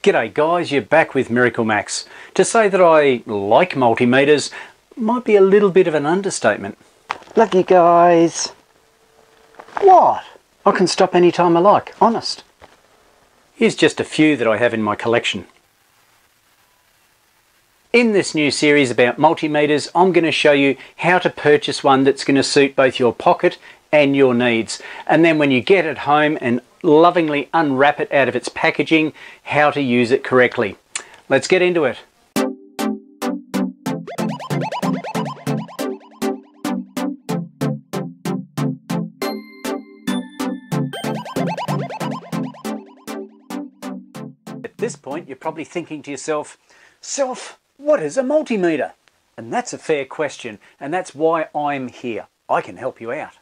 G'day guys, you're back with Miracle Max. To say that I like multimeters might be a little bit of an understatement. Lucky guys. What? I can stop any time I like, honest. Here's just a few that I have in my collection. In this new series about multimeters, I'm going to show you how to purchase one that's going to suit both your pocket and your needs. And then when you get it home and lovingly unwrap it out of its packaging, how to use it correctly. Let's get into it. At this point, you're probably thinking to yourself, Self, what is a multimeter? And that's a fair question, and that's why I'm here. I can help you out.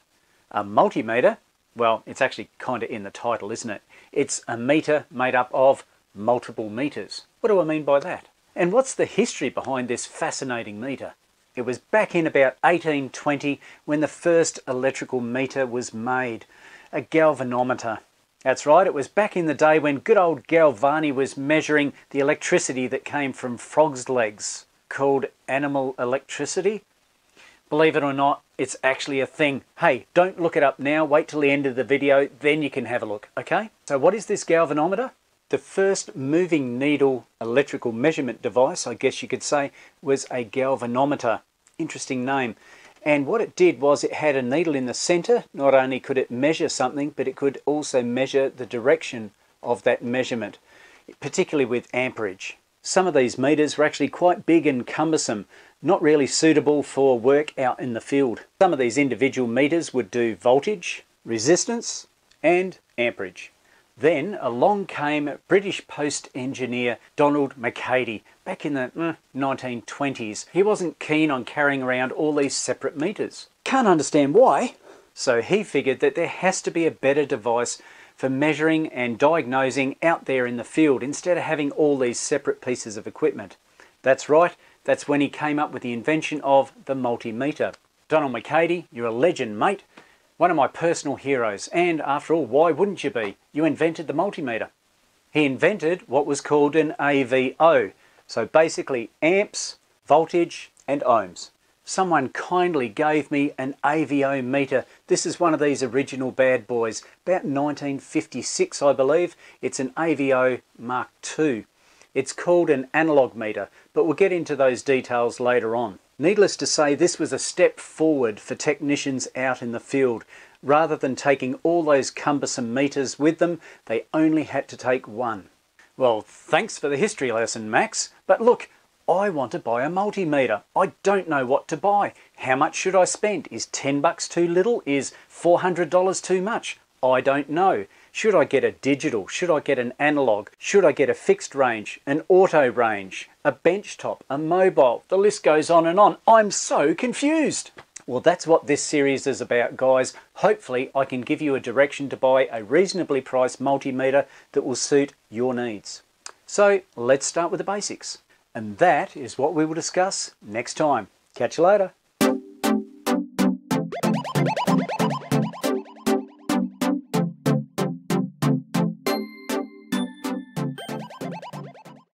A multimeter well, it's actually kind of in the title, isn't it? It's a meter made up of multiple meters. What do I mean by that? And what's the history behind this fascinating meter? It was back in about 1820 when the first electrical meter was made, a galvanometer. That's right, it was back in the day when good old Galvani was measuring the electricity that came from frogs' legs, called animal electricity. Believe it or not, it's actually a thing. Hey, don't look it up now. Wait till the end of the video, then you can have a look, okay? So what is this galvanometer? The first moving needle electrical measurement device, I guess you could say, was a galvanometer. Interesting name. And what it did was it had a needle in the center. Not only could it measure something, but it could also measure the direction of that measurement, particularly with amperage. Some of these meters were actually quite big and cumbersome, not really suitable for work out in the field. Some of these individual meters would do voltage, resistance and amperage. Then along came British post engineer Donald Macadie back in the eh, 1920s. He wasn't keen on carrying around all these separate meters. Can't understand why. So he figured that there has to be a better device for measuring and diagnosing out there in the field instead of having all these separate pieces of equipment. That's right, that's when he came up with the invention of the multimeter. Donald Macadie, you're a legend, mate. One of my personal heroes, and after all, why wouldn't you be? You invented the multimeter. He invented what was called an AVO, so basically amps, voltage, and ohms. Someone kindly gave me an AVO meter. This is one of these original bad boys, about 1956 I believe. It's an AVO Mark II. It's called an analog meter, but we'll get into those details later on. Needless to say, this was a step forward for technicians out in the field. Rather than taking all those cumbersome meters with them, they only had to take one. Well, thanks for the history lesson, Max. But look, I want to buy a multimeter. I don't know what to buy. How much should I spend? Is 10 bucks too little? Is $400 too much? I don't know. Should I get a digital? Should I get an analog? Should I get a fixed range, an auto range, a benchtop, a mobile? The list goes on and on. I'm so confused. Well, that's what this series is about, guys. Hopefully, I can give you a direction to buy a reasonably priced multimeter that will suit your needs. So, let's start with the basics. And that is what we will discuss next time. Catch you later.